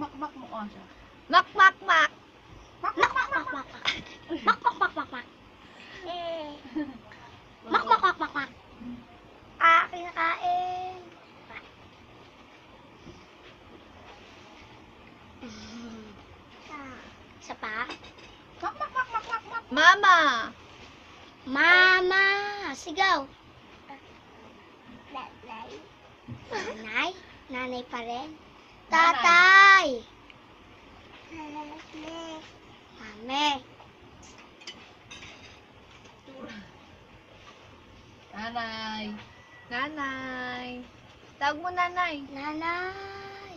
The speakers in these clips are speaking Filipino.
mak, mak mo nga siya. Mak, mak, mak. Mak, mak, mak, mak, mak. Mak, mak, mak, mak, mak. Eh. Mak, mak, mak, mak, mak. Ah, kinakain. Ah, Isa pa? Mak, mak, mak, mak, mak, mak. Mama. Mama, sigaw. Nanay? Nanay pa rin? Tatay. Mame. Nanay. Nanay. Tawag mo nanay. Nanay.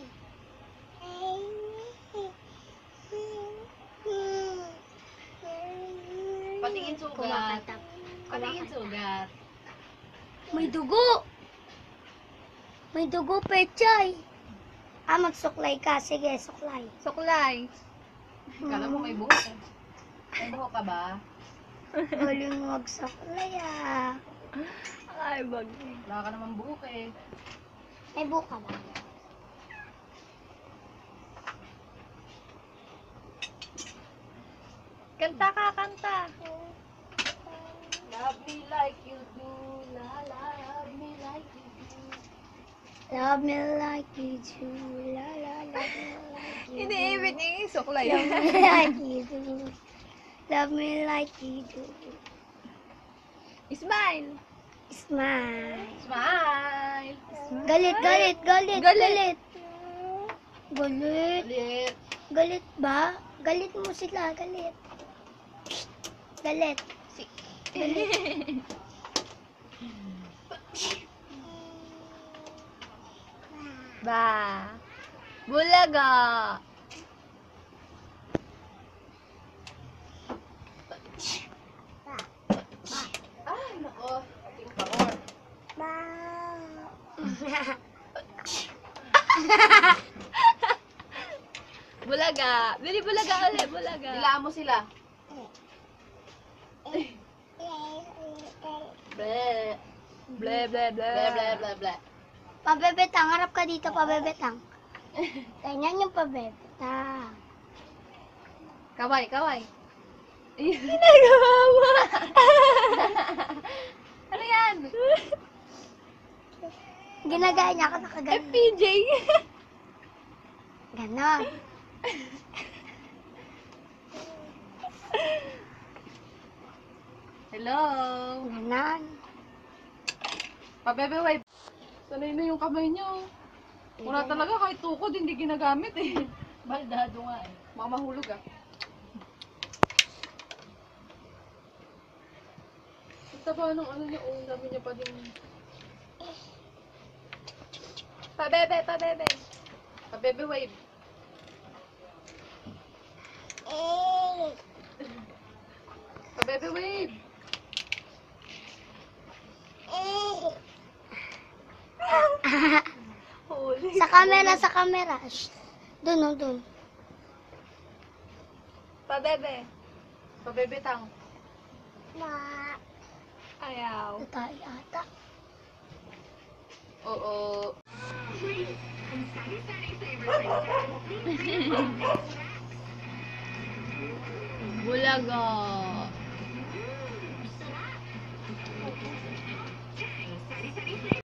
Patingin sugat. Kumakanta. Patingin sugat. May dugo. May dugo, pechay. Ah, magsuklay ka. Sige, suklay. Suklay. Kala mo may buhok. May buhok ka ba? Galing magsuklay ah. Ay, bag. Wala ka naman buhok eh. May buka ba? Kanta ka, kanta. Love me like you do. La la, love me like you. Love me like you do. La la, do. Iniibig niya yung suklay. Love me like you do. Love me like you do. Smile. Smile. Smile. Galit, galit, galit, Galit. galit. Galit. Galit ba? Galit mo sila, galit. Galit. Ba. Bulaga. Ay, nako. Ating pangor. Ba. Bulaga. Bili bulaga ulit, bulaga. Dilaan mo sila. Ble. Ble, ble, ble. Ble, ble, ble, ble. Pabebetang, harap ka dito, pabebetang. Ganyan yung pabebetang. Kaway, kaway. Ginagawa mo. ano yan? Ginagaya niya ako nakaganon. FPJ. Ganon. Hello. Ganon. Pabebe wave. Sanay na yung kamay niyo. Wala talaga kahit tukod hindi ginagamit eh. Baldado nga eh. Baka mahulog ah. Ang taba ng ano niya, oh, dami niya pa din. Pabebe, pabebe. Pabebe wave. Pabebe wave. Holy. Sa camera, sa camera. Shh. Dun, oh, dun. Pabebe. Pabebe tang. Ayaw. Tatay ata. Oo. Bulaga.